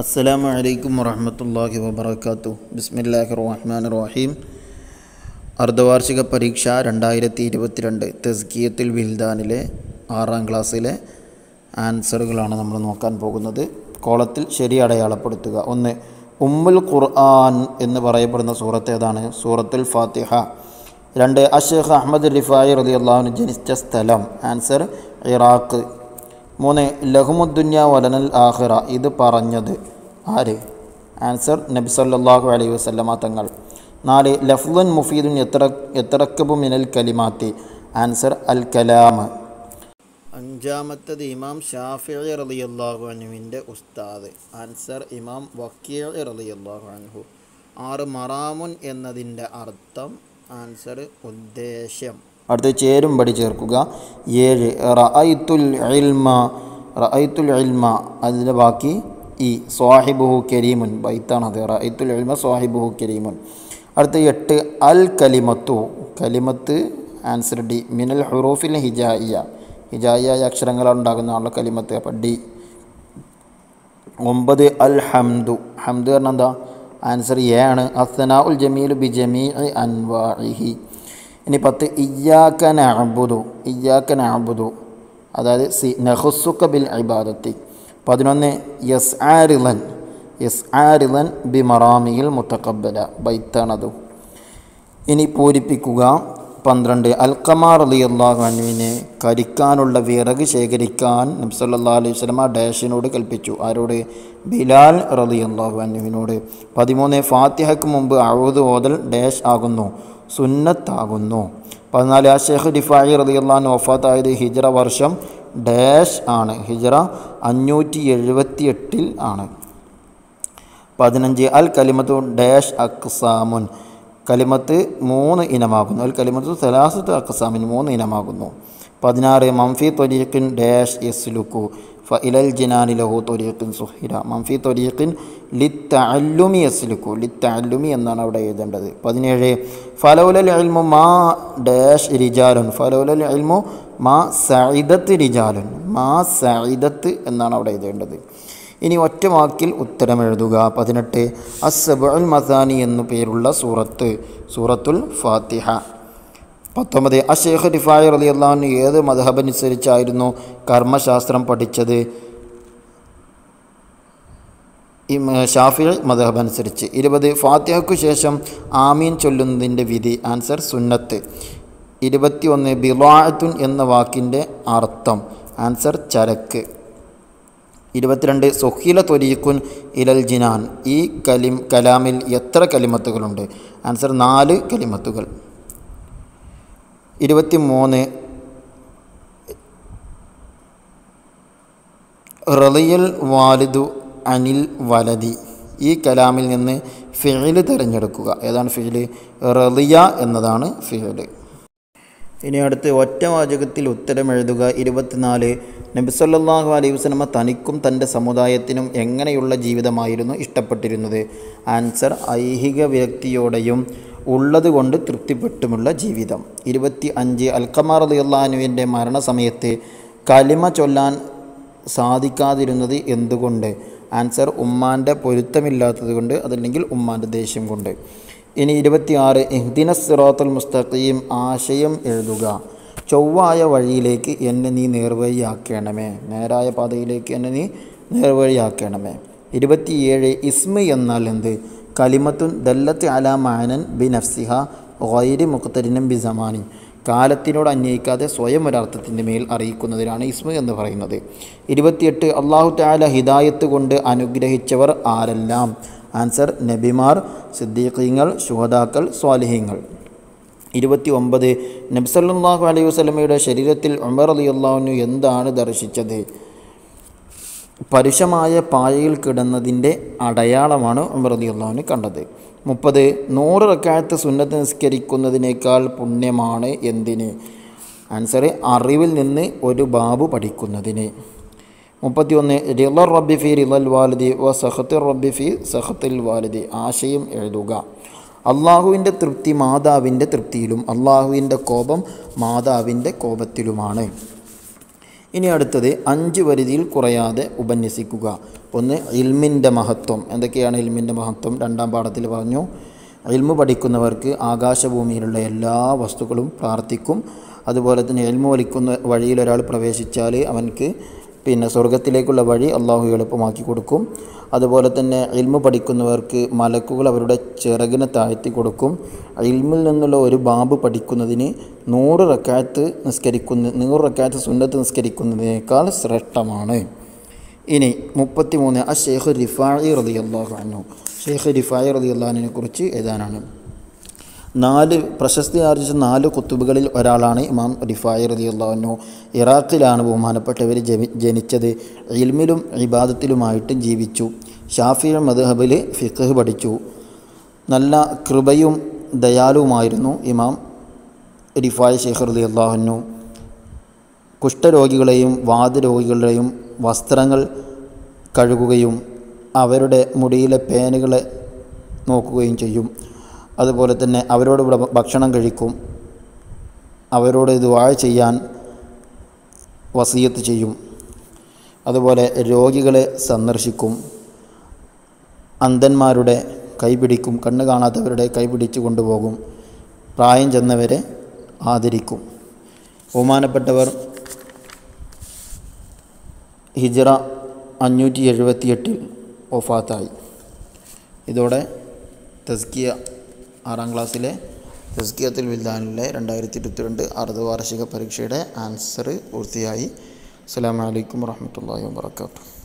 അസ്സലാമു അലൈക്കും വറഹമത്തല്ലാഹി വബർക്കാത്തു ബിസ്മില്ലാഹി റഹ്മാൻ റഹീം അർദ്ധവാർഷിക പരീക്ഷ രണ്ടായിരത്തി ഇരുപത്തിരണ്ട് തസ്കിയത്തുൽ വിൽദാനിലെ ആറാം ക്ലാസ്സിലെ ആൻസറുകളാണ് നമ്മൾ നോക്കാൻ പോകുന്നത്. കോളത്തിൽ ശരി അടയാളപ്പെടുത്തുക. ഒന്ന് ഉമ്മുൽ ഖുർആൻ എന്ന് പറയപ്പെടുന്ന സൂറത്ത് ഏതാണ്? സൂറത്തുൽ ഫാത്തിഹ. രണ്ട് അഷേഖ് അഹമ്മദ് റിഫായി റതി അള്ളാഹുന് ജനിച്ച സ്ഥലം. Answer Iraq. മൂന്ന് ലഹുമുദ്ദുന്യ വലനൽ ആഹിറ ഇത് പറഞ്ഞത് ആര്? ആൻസർ നബി സല്ലാഹു അലൈഹി വസ്ലമ തങ്ങൾ. നാല് ലഫ്ലുൻ മുഫീദുൻ എത്ര എത്രക്കബു മിനൽ കലിമാത്തി. ആൻസർ അൽ കലാം അഞ്ചാമത്തത് ഇമാം ഷാഫി റളിയല്ലാഹു അനുവിന്റെ ഉസ്താദ്. ആൻസർ ഇമാം വക്കീർ റളിയല്ലാഹു അൻഹു. ആറ് മറാമുൻ എന്നതിന്റെ അർത്ഥം ആൻസർ ഉദ്ദേശ്യം. അടുത്ത് ചേരുംപടി ചേർക്കുക. ഏഴ് റഅയ്ത്തുൽ ഇൽമ റഅയ്ത്തുൽ ഇൽമ അതിന്റെ ബാക്കി ഇ സ്വാഹിബുഹു കരീമുൻ ബൈത്താണത് റഅയ്ത്തുൽ ഇൽമ സ്വാഹിബുഹു കരീമുൻ. അടുത്ത എട്ട് അൽ കലിമത്തു കലിമത്ത് ആൻസർ ഡി മിനൽ ഹുറൂഫിൽ ഹിജായിയ. ഹിജായിയായ അക്ഷരങ്ങളാണ് ഉണ്ടാകുന്നതാണല്ലോ കലിമത്ത്. അപ്പം ഡി ഒമ്പത് അൽ ഹംദു. ഹംദ് പറഞ്ഞാൽ എന്താ? ആൻസർ എ ആണ്. അസ്സനാ ഉൽ ജമീൽ ബി ജമീ അൻവാഇഹി. ഇനി പത്ത് ഇയ്യാക്കൻ അബുദു ഇയ്യാക്കൻ അബുദു അതായത് സി നഹുസുക്ക ബിൽ ഇബാദത്തി. പതിനൊന്ന് യസ് ആരിലൻ യസ് ആരിലൻ ബി മറാമിയിൽ മുത്തക്കബല ബൈത്താണതു. ഇനി പൂരിപ്പിക്കുക. പന്ത്രണ്ട് അൽക്കമാർ അലി അള്ളാഹു അനുവിനെ കരിക്കാനുള്ള വിറക് ശേഖരിക്കാൻ നബ്സല്ലാ അലൈഹി സ്വലമ ഡാഷിനോട് കൽപ്പിച്ചു. ആരോട്? ബിലാൽ റലി അള്ളാഹു അനുവിനോട് പതിമൂന്ന് ഫാത്തിഹയ്ക്ക് മുമ്പ് അഴുത് ഓതൽ ഡാഷ് ആകുന്നു. സുന്നത്താകുന്നു. പതിനാല് ആ ഷെയ്ഖ് ഡിഫായി റതിയുള്ള വഫാത്തായത് ഹിജറ വർഷം ഡാഷ് ആണ്. ഹിജറ അഞ്ഞൂറ്റി എഴുപത്തി എട്ടിൽ ആണ്. പതിനഞ്ച് അൽ കലിമത്തു ഡാഷ് അക്സാമുൻ കലിമത്ത് മൂന്ന് ഇനമാകുന്നു. അൽ കലിമത്തു സലാസത്ത് അക്സാമിൻ മൂന്ന് ഇനമാകുന്നു. പതിനാറ് മംഫി തൊലീഖിൻ ഡാഷ് യസ്ലുക്കു. ഫ ഇലൽ ജിനാനി ലഹു തൊരീഖിൻ സുഹിര മംഫി തൊരീഖിൻ ലിത്തഅല്ലുമി യസ്ലുക്കു ലിത്തഅല്ലുമി എന്നാണ് അവിടെ എഴുതേണ്ടത്. പതിനേഴ് ഫലൗലൽ ഇൽമു മാ ഡാഷ് റിജാലുൻ ഫലൗലൽ ഇൽമു മാ സഇദത്ത് റിജാലുൻ മാ സഇദത്ത് എന്നാണ് അവിടെ എഴുതേണ്ടത്. ഇനി ഒറ്റ വാക്കിൽ ഉത്തരം എഴുതുക. പതിനെട്ട് അസബുൽ മസാനി എന്നു പേരുള്ള സൂറത്ത്. സൂറത്തുൽ ഫാത്തിഹ. പത്തൊമ്പത് അഷേഖ് ഡിഫായ് അലി അള്ളാഹു ഏത് മതഹബനുസരിച്ചായിരുന്നു കർമ്മശാസ്ത്രം പഠിച്ചത്? ഈ ഷാഫി മതഹബ് അനുസരിച്ച് ഇരുപത് ഫാത്തിഹയ്ക്കു ശേഷം ആമീൻ ചൊല്ലുന്നതിന്റെ വിധി. ആൻസർ സുന്നത്ത്. ഇരുപത്തി ഒന്ന് എന്ന വാക്കിന്റെ അർത്ഥം. ആൻസർ ചരക്ക്. ഇരുപത്തിരണ്ട് സുഹീല തൊരീഖുൻ ഇലൽ ജിനാൻ. ഈ കലിം കലാമിൽ എത്ര കലിമത്തുകളുണ്ട്? ആൻസർ നാല് കലിമത്തുകൾ. ഇരുപത്തി മൂന്ന് റളിയൽ വാലിദു അനിൽ വലതി ഈ കലാമിൽ നിന്ന് ഫിഴിൽ തിരഞ്ഞെടുക്കുക. ഏതാണ് ഫിഴിൽ റളിയ എന്നതാണ് ഫിഴിൽ ഇനി അടുത്ത് ഒറ്റ വാചകത്തിൽ ഉത്തരം എഴുതുക. ഇരുപത്തിനാല് നബിസല്ലാഹു അലൈഹി വസ്ലമ തനിക്കും തന്റെ സമുദായത്തിനും എങ്ങനെയുള്ള ജീവിതമായിരുന്നു ഇഷ്ടപ്പെട്ടിരുന്നത്? ആൻസർ ഐഹിക വ്യക്തിയോടെയും ഉള്ളതുകൊണ്ട് തൃപ്തിപ്പെട്ടുമുള്ള ജീവിതം. ഇരുപത്തി അഞ്ച് അൽക്കമാർ അലിയുള്ളാനുവിന്റെ മരണസമയത്ത് കലിമ ചൊല്ലാൻ സാധിക്കാതിരുന്നത് എന്തുകൊണ്ട്? ആൻസർ ഉമ്മാന്റെ പൊരുത്തമില്ലാത്തത് കൊണ്ട് അതല്ലെങ്കിൽ ഉമ്മാന്റെ ദേഷ്യം കൊണ്ട്. ഇനി ഇരുപത്തിയാറ് ഇഹ്ദിന സിറാത്തുൽ മുസ്തഖീം ആശയം എഴുതുക. ചൊവ്വായ വഴിയിലേക്ക് എന്നെ നീ നേർവഴിയാക്കണമേ. നേരായ പാതയിലേക്ക് എന്നെ നീ നേർവഴിയാക്കണമേ. ഇരുപത്തിയേഴ് ഇസ്മ എന്നാൽ എന്ത്? കലിമത്തുൻ ദല്ലത്ത് അല മാനൻ ബി നഫ്സിഹ ഗൈരി മുഖത്തരിനും ബി സമാനി കാലത്തിനോട് അന്വയിക്കാതെ സ്വയം ഒരർത്ഥത്തിന്റെ മേൽ അറിയിക്കുന്നതിനാണ് ഇസ്മു എന്ന് പറയുന്നത്. ഇരുപത്തിയെട്ട് അള്ളാഹു താല ഹിദായത്ത് കൊണ്ട് അനുഗ്രഹിച്ചവർ ആരെല്ലാം? ആൻസർ നബിമാർ സിദ്ദീഖീങ്ങൾ ശുഹദാക്കൾ സ്വാലിഹീങ്ങൾ. ഇരുപത്തി ഒമ്പത് നബ്സല്ലാഹു അലൈഹി വസ്ലമയുടെ ശരീരത്തിൽ ഉമർ അലി അള്ളാഹുനു എന്താണ് ദർശിച്ചത്? പരുഷമായ പായയിൽ കിടന്നതിന്റെ അടയാളമാണ് ഉമർ അള്ളാഹുന് കണ്ടത്. മുപ്പത് നൂറ് റക്കായത്ത് സുന്നത്ത് നിസ്കരിക്കുന്നതിനേക്കാൾ പുണ്യമാണ് എന്തിന്? ആൻസർ അറിവിൽ നിന്ന് ഒരു ബാബു പഠിക്കുന്നതിന്. മുപ്പത്തിയൊന്ന് റിളർ റബ്ബി ഫി റിളൽ വാലിദി വ സഹത്തുർ റബ്ബി ഫി സഹത്തിൽ വാലിദി. ആശയം എഴുതുക. അള്ളാഹുവിന്റെ തൃപ്തി മാതാവിന്റെ തൃപ്തിയിലും അള്ളാഹുവിന്റെ കോപം മാതാവിന്റെ കോപത്തിലുമാണ്. ഇനി അടുത്തത് അഞ്ച് പരിധിയിൽ കുറയാതെ ഉപന്യസിക്കുക. ഒന്ന് ഇൽമിന്റെ മഹത്വം. എന്തൊക്കെയാണ് ഇൽമിന്റെ മഹത്വം? രണ്ടാം പാഠത്തിൽ പറഞ്ഞു ഇൽമു പഠിക്കുന്നവർക്ക് ആകാശഭൂമിയിലുള്ള എല്ലാ വസ്തുക്കളും പ്രാർത്ഥിക്കും. അതുപോലെ തന്നെ എൽമു വലിക്കുന്ന വഴിയിൽ ഒരാൾ പ്രവേശിച്ചാൽ അവൻക്ക് പിന്നെ സ്വർഗത്തിലേക്കുള്ള വഴി അള്ളാഹു എളുപ്പമാക്കി കൊടുക്കും. അതുപോലെ തന്നെ ഇൽമ പഠിക്കുന്നവർക്ക് മലക്കുകൾ അവരുടെ ചിറകിനെ താഴ്ത്തി കൊടുക്കും. ഇൽമിൽ നിന്നുള്ള ഒരു ബാബ് പഠിക്കുന്നതിന് നൂറ് റക്കാത്ത് നിസ്കരിക്കുന്ന നൂറ് റക്കാത്ത് സുന്നത്ത് നിസ്കരിക്കുന്നതിനേക്കാൾ ശ്രേഷ്ഠമാണ്. ഇനി മുപ്പത്തി മൂന്ന് ആ ഷെയ്ഖ് റിഫായി റതി അള്ളാഹു അന്നു ഷെയ്ഖ് റിഫായി അള്ളഹാനിനെ കുറിച്ച് എഴുതാനാണ്. നാല് പ്രശസ്തി ആർജിച്ച നാല് കുത്തുബുകളിൽ ഒരാളാണ് ഇമാം റിഫായി റതി അള്ളാഹുനു ഇറാഖിലാണ് ബഹുമാനപ്പെട്ടവർ ജനി ജനിച്ചത്. ഇൽമിലും ഇബാദത്തിലുമായിട്ട് ജീവിച്ചു. ഷാഫി മദ്ഹബിൽ ഫിഖ് പഠിച്ചു. നല്ല കൃപയും ദയാലുവുമായിരുന്നു ഇമാം റിഫായ് ഷെയ്ഖ് റതി അള്ളാഹുനു കുഷ്ഠരോഗികളെയും വാതരോഗികളുടെയും വസ്ത്രങ്ങൾ കഴുകുകയും അവരുടെ മുടിയിലെ പേനുകളെ നോക്കുകയും ചെയ്യും. അതുപോലെ തന്നെ അവരോട് ഇവിടെ ഭക്ഷണം കഴിക്കും. അവരോട് ദുആ ചെയ്യാൻ വസീയത്ത് ചെയ്യും. അതുപോലെ രോഗികളെ സന്ദർശിക്കും. അന്ധന്മാരുടെ കൈപിടിക്കും കണ്ണ് കാണാത്തവരുടെ കൈപിടിച്ച് കൊണ്ടുപോകും. പ്രായം ചെന്നവരെ ആദരിക്കും. ബഹുമാനപ്പെട്ടവർ ഹിജറ അഞ്ഞൂറ്റി എഴുപത്തിയെട്ടിൽ ഒഫാത്തായി ഇതോടെ തസ്കിയ ആറാം ക്ലാസ്സിലെ തസ്കിയത്തുൽ വിൽദാനിലെ രണ്ടായിരത്തി ഇരുപത്തിരണ്ട് അർദ്ധവാർഷിക പരീക്ഷയുടെ ആൻസർ പൂർത്തിയായി. അസ്സാം വലൈക്കും വാഹമത്തല്ലാ വാബർക്കാത്തു